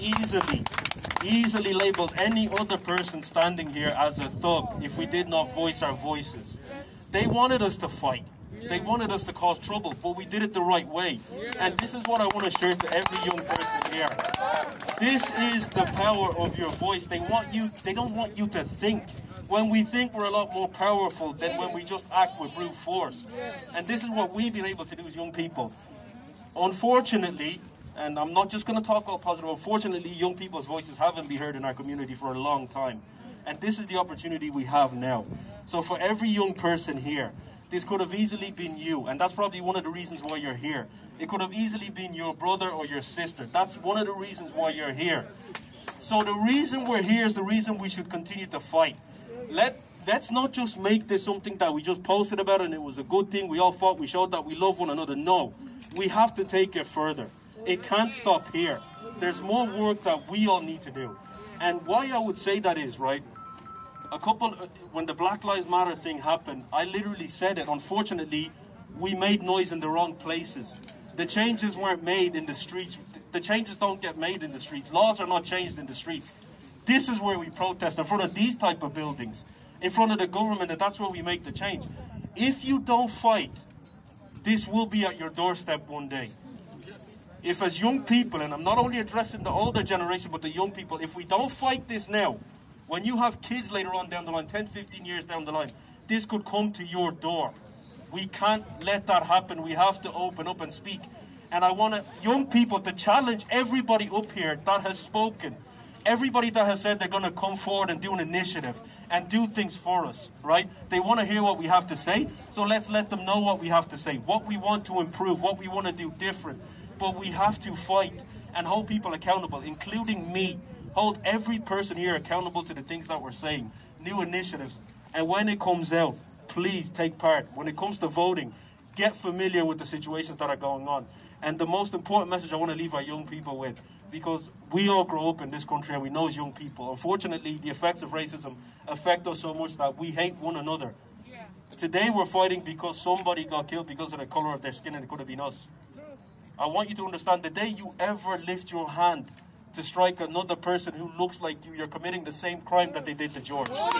easily, easily label any other person standing here as a thug if we did not voice our voices. They wanted us to fight. They wanted us to cause trouble, but we did it the right way. And this is what I want to share to every young person here. This is the power of your voice. They want you, they don't want you to think. When we think we're a lot more powerful than when we just act with brute force. And this is what we've been able to do as young people. Unfortunately, and I'm not just going to talk about positive, unfortunately, young people's voices haven't been heard in our community for a long time. And this is the opportunity we have now. So for every young person here, this could have easily been you, and that's probably one of the reasons why you're here. It could have easily been your brother or your sister. That's one of the reasons why you're here. So the reason we're here is the reason we should continue to fight. Let let's not just make this something that we just posted about and it was a good thing. We all fought, we showed that we love one another. No, we have to take it further. It can't stop here. There's more work that we all need to do. And why I would say that is, right? A couple, uh, when the Black Lives Matter thing happened, I literally said it. Unfortunately, we made noise in the wrong places. The changes weren't made in the streets. The changes don't get made in the streets. Laws are not changed in the streets. This is where we protest in front of these type of buildings, in front of the government, and that's where we make the change. If you don't fight, this will be at your doorstep one day. If as young people, and I'm not only addressing the older generation, but the young people, if we don't fight this now, when you have kids later on down the line, 10, 15 years down the line, this could come to your door. We can't let that happen. We have to open up and speak. And I want young people to challenge everybody up here that has spoken, everybody that has said they're going to come forward and do an initiative and do things for us, right? They want to hear what we have to say, so let's let them know what we have to say, what we want to improve, what we want to do different. But we have to fight and hold people accountable, including me. Hold every person here accountable to the things that we're saying, new initiatives. And when it comes out, please take part. When it comes to voting, get familiar with the situations that are going on. And the most important message I want to leave our young people with, because we all grow up in this country and we know as young people, unfortunately, the effects of racism affect us so much that we hate one another. Yeah. Today we're fighting because somebody got killed because of the color of their skin and it could have been us. I want you to understand the day you ever lift your hand to strike another person who looks like you, you're committing the same crime that they did to George. That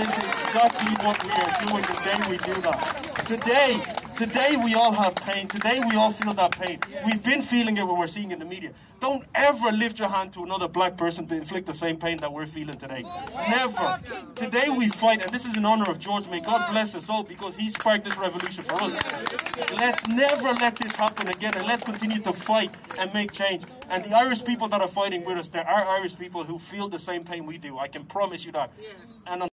is exactly what we are doing the day we do that. Today, Today we all have pain. Today we all feel that pain. We've been feeling it when we're seeing it in the media. Don't ever lift your hand to another black person to inflict the same pain that we're feeling today. Never. Today we fight, and this is in honor of George. May God bless us all because he sparked this revolution for us. Let's never let this happen again, and let's continue to fight and make change. And the Irish people that are fighting with us, there are Irish people who feel the same pain we do. I can promise you that. And